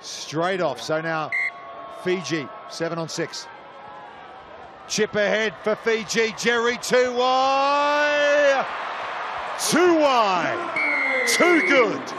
straight off. So now Fiji, seven on six. Chip ahead for Fiji. Jerry two wide, two wide, Too good.